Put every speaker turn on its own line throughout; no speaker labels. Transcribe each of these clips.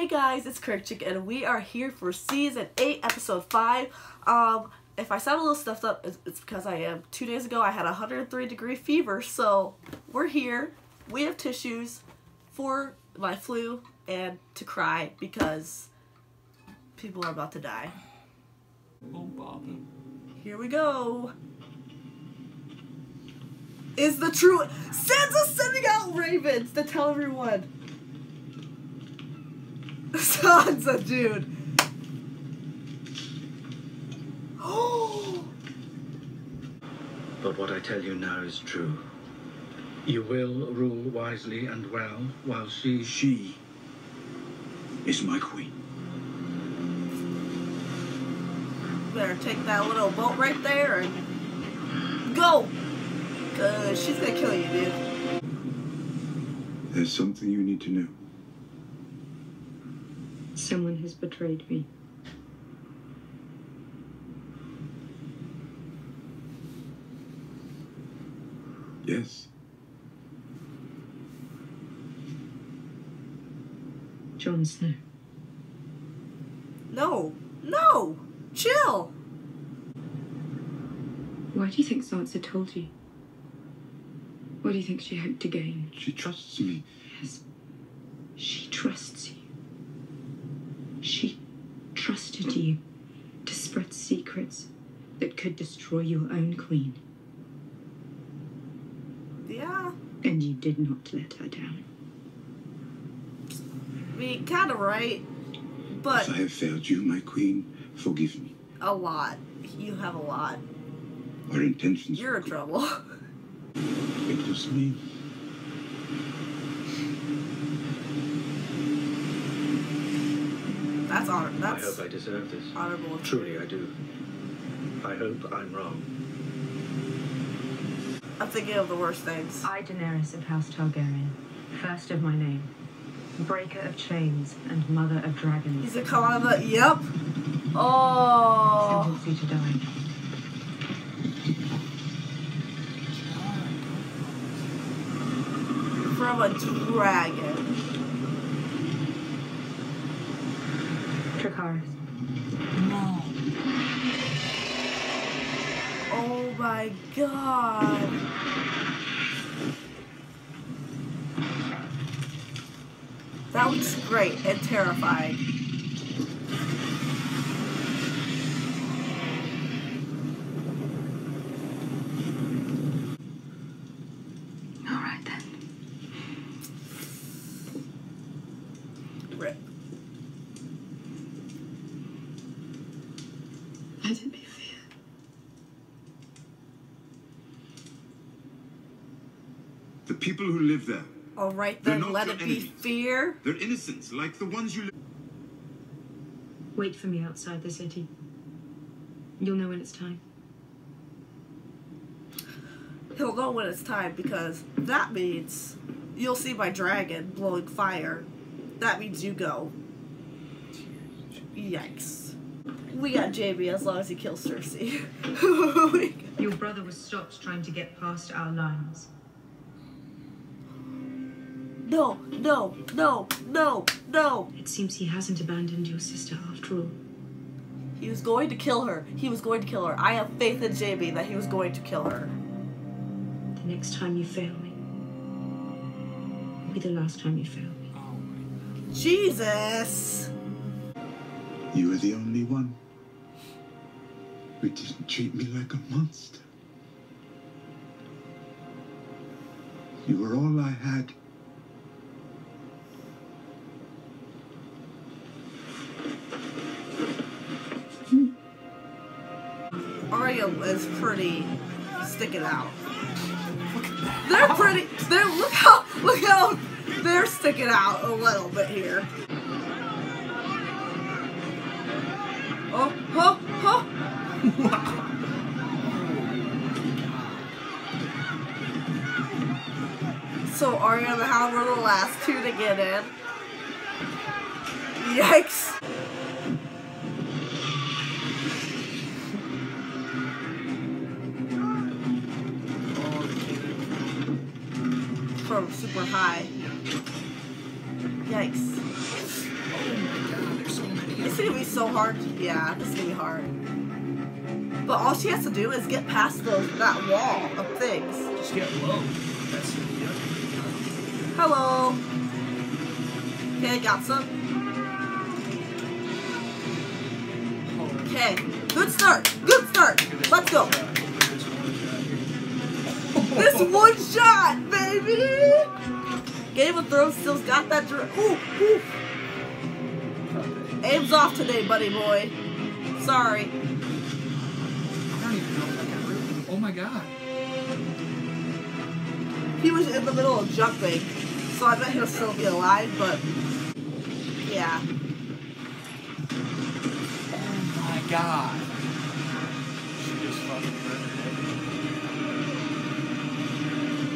Hey guys, it's Critic Chick and we are here for season 8, episode 5. Um, if I sound a little stuffed up, it's, it's because I am. Two days ago I had a 103 degree fever, so we're here. We have tissues for my flu and to cry because people are about to die.
Oh.
Here we go. Is the true Sansa sending out ravens to tell everyone. Sansa, dude. Oh,
But what I tell you now is true.
You will rule wisely and well while she.
She is my queen.
better take that little boat right there and go. Cause she's gonna kill you, dude.
There's something you need to know.
Someone has betrayed me.
Yes.
Jon Snow.
No, no, chill.
Why do you think Sansa told you? What do you think she hoped to gain?
She trusts me.
Yes. She trusts you. She trusted you to spread secrets that could destroy your own queen.
Yeah,
And you did not let her down.
I mean, kind of right, but
If I have failed you, my queen, forgive me.
a lot. You have a lot.
Our intentions
You're in trouble.
It was me.
That's honor.
I hope I deserve this.
honorable.
Truly, I do. I hope I'm wrong.
I'm thinking of the worst things.
I, Daenerys of House Targaryen, first of my name, breaker of chains and mother of dragons,
He's gonna come out of the. Yep. Oh.
sentence to die.
From a dragon.
Dracarys.
My god. That looks great and terrifying.
All right then.
Rip.
Let it be fear.
The people who live there,
All right
They're
then,
not
let
your
it be fear.
they're innocents, like the ones you.
Wait for me outside the city. You'll know when it's time.
He'll know when it's time because that means you'll see my dragon blowing fire. That means you go. Yikes. We got Jaime as long as he kills Cersei.
Your brother was stopped trying to get past our lines.
No, no, no, no, no.
It seems he hasn't abandoned your sister after all.
He was going to kill her. He was going to kill her. I have faith in Jaime that he was going to kill her.
The next time you fail me will be the last time you fail me.
Jesus!
You were the only one who didn't treat me like a monster. You were all I had.
Pretty sticking out. They're pretty. They're look how look how they're sticking out a little bit here. Oh, oh, oh. So Arya and the Hound were the last two to get in. Yikes. High. Yikes. is gonna be so hard. Yeah, this is gonna be hard. But all she has to do is get past those that wall of things.
Just get low. That's yep.
Hello. Okay, got some. Okay, good start. Good start. Let's go. This one shot, baby. Game of Thrones still's got that. Dr- ooh, ooh. Aim's off today, buddy boy. Sorry.
I don't even know if I can root. Oh my god.
He was in the middle of jumping, so I bet he'll still be alive, but yeah.
Oh my god. She just fucking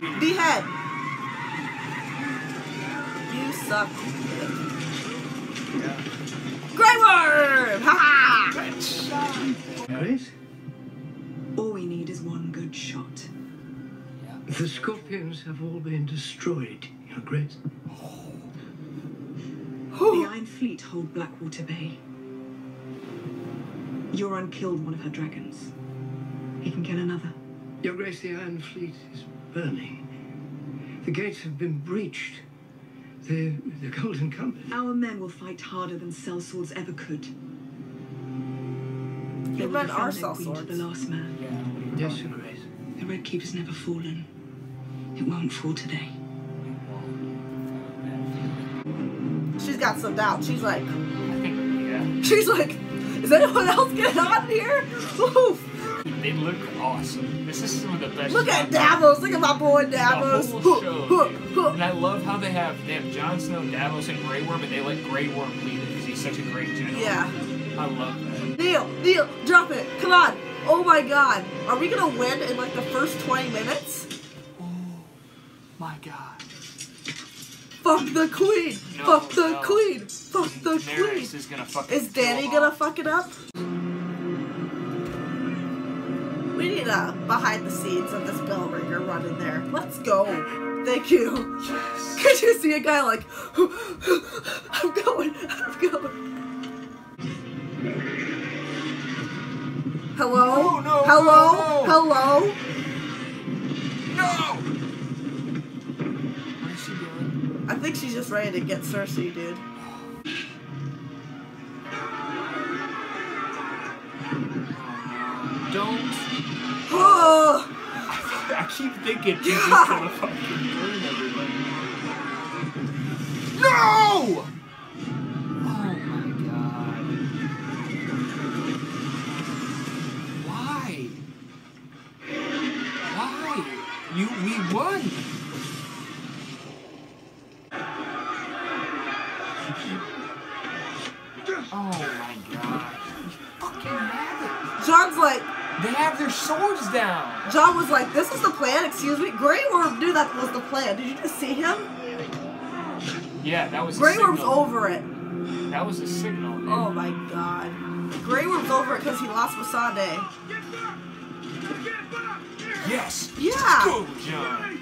murdered
Behead! You suck.
Yeah.
Grey Worm! Ha ha!
Grace?
All we need is one good shot.
The scorpions have all been destroyed, Your Grace.
The Iron Fleet hold Blackwater Bay. Euron killed one of her dragons. He can kill another.
Your Grace, the Iron Fleet is burning. The gates have been breached. The, the Golden Company.
Our men will fight harder than sellswords ever could. They
Your
will
men are
defend their queen to
sellswords.
the last man.
Yeah. what are you
Yes,
talking
Your Grace.
The Red Keeper's never fallen. It won't fall today.
She's got some doubt. She's like,
I think, yeah.
she's like, is anyone else getting on here? Oof.
They look awesome. This is some of the best.
Look at. Davos. Look at my boy Davos.
The
whole
show,
huh.
And I love how they have they have Jon Snow, Davos, and Grey Worm, and they let Grey Worm lead it because he's such a great general.
Yeah.
I love that.
Neil, Neil, drop it. Come on. Oh my god. Are we gonna win in like the first 20 minutes?
Oh my God.
Fuck the queen.
No,
Fuck the
no.
queen. Fuck the queen.
Is gonna fucking.
Is
Dany
gonna fuck it up? We need a behind the scenes of this bell ringer running there. Let's go. Thank you. Yes. Could you see a guy like, I'm going, I'm going. Hello?
No, no,
Hello?
no, no.
Hello?
No. What is she doing?
I think she's just ready to get Cersei, dude.
Keep thinking she's just gonna fucking burn everybody. No! Oh my god. Why? Why? You we won. Oh my god. We fucking have
Jon's like,
it. They have their swords down.
Jon was like, this is the plan, excuse me. Grey Worm knew that was the plan. Did you just see him?
Yeah, that was
Grey Worm's over it.
That was a signal. dude.
Oh my god. Grey Worm's over it because he lost Missandei.
Yes.
Yeah.
Go, Jon.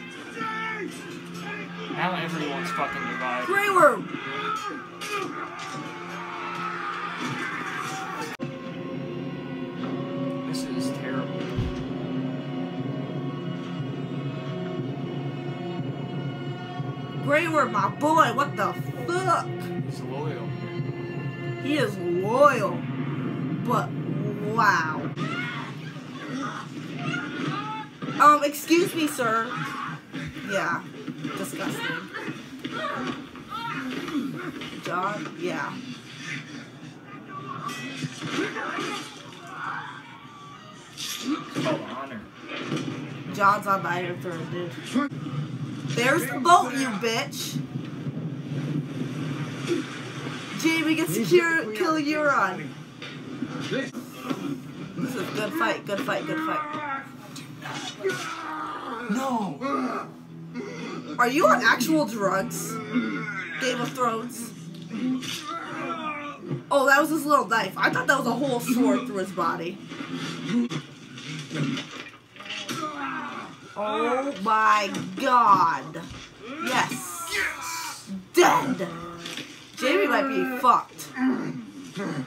Now everyone's fucking divided.
Grey Worm! Worm, my boy, what the fuck?
He's loyal.
He is loyal. But wow. Um, excuse me, sir. Yeah. Disgusting. Jon, yeah.
Called honor.
Jon's on the Iron Throne, dude. There's the boat, you bitch. Jaime gets to cure, kill Euron. This is good fight, good fight, good fight.
No.
Are you on actual drugs? Game of Thrones. Oh, that was his little knife. I thought that was a whole sword through his body. Oh, oh my god. Yes. Dead. Jaime might be fucked. Mm.